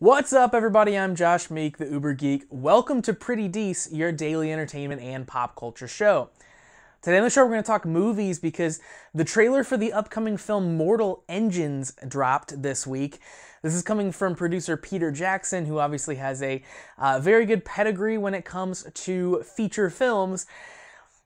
What's up, everybody? I'm Josh Meek, the Uber Geek. Welcome to Pretty Dece, your daily entertainment and pop culture show. Today on the show, we're going to talk movies because the trailer for the upcoming film Mortal Engines dropped this week. This is coming from producer Peter Jackson, who obviously has a uh, very good pedigree when it comes to feature films.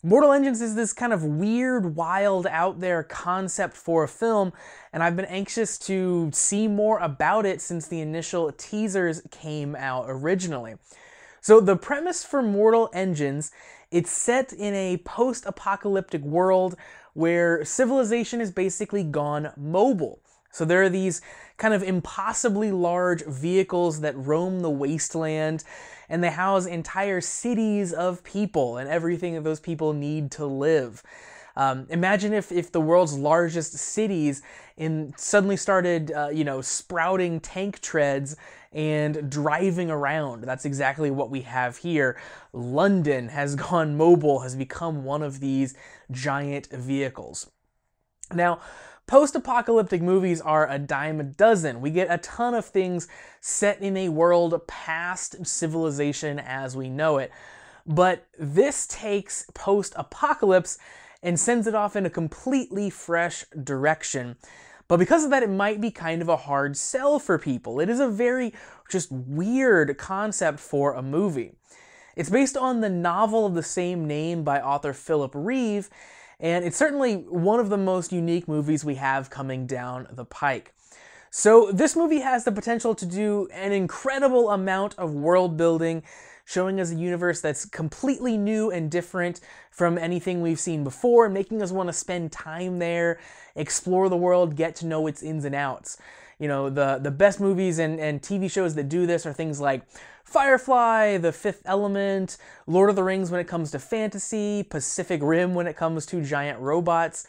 Mortal Engines is this kind of weird, wild, out there concept for a film, and I've been anxious to see more about it since the initial teasers came out originally. So the premise for Mortal Engines, it's set in a post-apocalyptic world where civilization is basically gone mobile. So there are these kind of impossibly large vehicles that roam the wasteland and they house entire cities of people and everything that those people need to live. Um, imagine if, if the world's largest cities in suddenly started, uh, you know, sprouting tank treads and driving around. That's exactly what we have here. London has gone mobile, has become one of these giant vehicles. Now, Post apocalyptic movies are a dime a dozen. We get a ton of things set in a world past civilization as we know it. But this takes post apocalypse and sends it off in a completely fresh direction. But because of that, it might be kind of a hard sell for people. It is a very just weird concept for a movie. It's based on the novel of the same name by author Philip Reeve, and it's certainly one of the most unique movies we have coming down the pike. So, this movie has the potential to do an incredible amount of world building, showing us a universe that's completely new and different from anything we've seen before, making us want to spend time there, explore the world, get to know its ins and outs. You know, the, the best movies and, and TV shows that do this are things like Firefly, The Fifth Element, Lord of the Rings when it comes to fantasy, Pacific Rim when it comes to giant robots.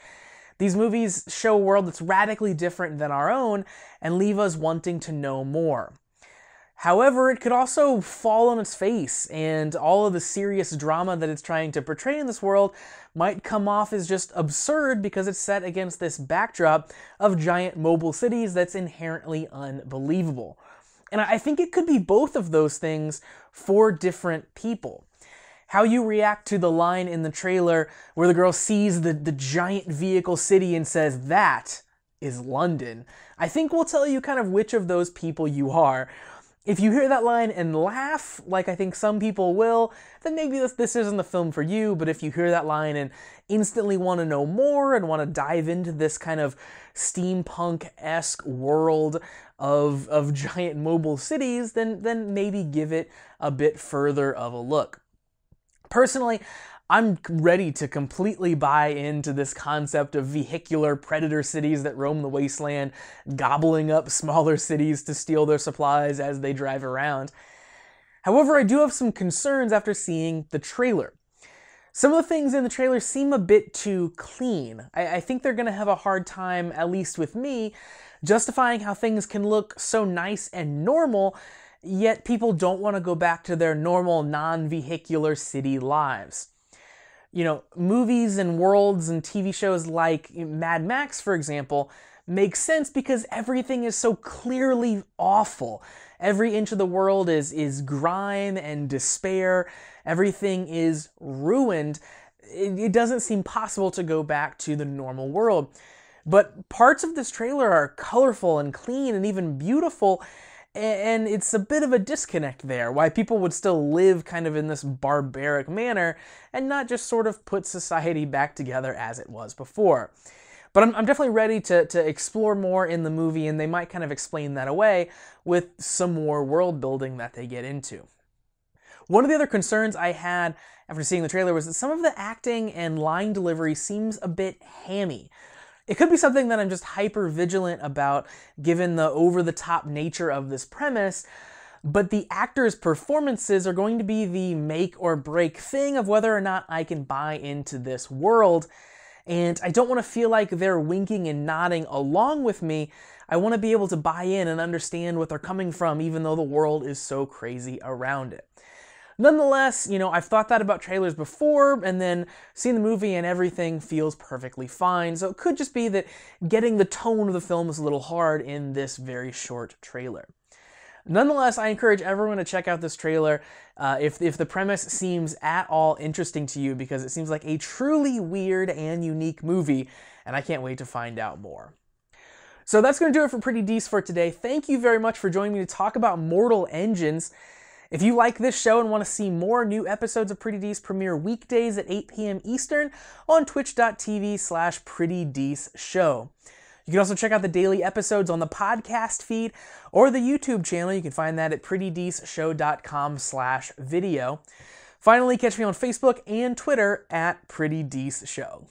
These movies show a world that's radically different than our own and leave us wanting to know more. However, it could also fall on its face, and all of the serious drama that it's trying to portray in this world might come off as just absurd because it's set against this backdrop of giant mobile cities that's inherently unbelievable. And I think it could be both of those things for different people. How you react to the line in the trailer where the girl sees the, the giant vehicle city and says, That is London, I think will tell you kind of which of those people you are. If you hear that line and laugh, like I think some people will, then maybe this, this isn't the film for you. But if you hear that line and instantly want to know more and want to dive into this kind of steampunk esque world of, of giant mobile cities, then, then maybe give it a bit further of a look. Personally, I'm ready to completely buy into this concept of vehicular predator cities that roam the wasteland, gobbling up smaller cities to steal their supplies as they drive around. However, I do have some concerns after seeing the trailer. Some of the things in the trailer seem a bit too clean. I, I think they're going to have a hard time, at least with me, justifying how things can look so nice and normal, yet people don't want to go back to their normal non vehicular city lives. You know, movies and worlds and TV shows like Mad Max, for example, make sense because everything is so clearly awful. Every inch of the world is, is grime and despair. Everything is ruined. It, it doesn't seem possible to go back to the normal world. But parts of this trailer are colorful and clean and even beautiful, and it's a bit of a disconnect there why people would still live kind of in this barbaric manner and not just sort of put society back together as it was before. But I'm, I'm, definitely ready to, to explore more in the movie, and they might kind of explain that away with some more world building that they get into. One of the other concerns I had after seeing the trailer was that some of the acting and line delivery seems a bit hammy. It could be something that I'm just hyper vigilant about given the over the top nature of this premise, but the actors' performances are going to be the make or break thing of whether or not I can buy into this world. And I don't want to feel like they're winking and nodding along with me. I want to be able to buy in and understand what they're coming from, even though the world is so crazy around it. Nonetheless, you know, I've thought that about trailers before and then seen the movie and everything feels perfectly fine. So it could just be that getting the tone of the film is a little hard in this very short trailer. Nonetheless, I encourage everyone to check out this trailer uh, if, if the premise seems at all interesting to you because it seems like a truly weird and unique movie, and I can't wait to find out more. So that's going to do it for Pretty Dece for today. Thank you very much for joining me to talk about Mortal Engines. If you like this show and want to see more new episodes of Pretty Dece premiere weekdays at 8 p.m. Eastern on twitch.tv slash Pretty Show. You can also check out the daily episodes on the podcast feed or the YouTube channel. You can find that at prettydeceshow.com slash video. Finally, catch me on Facebook and Twitter at Pretty Dece Show.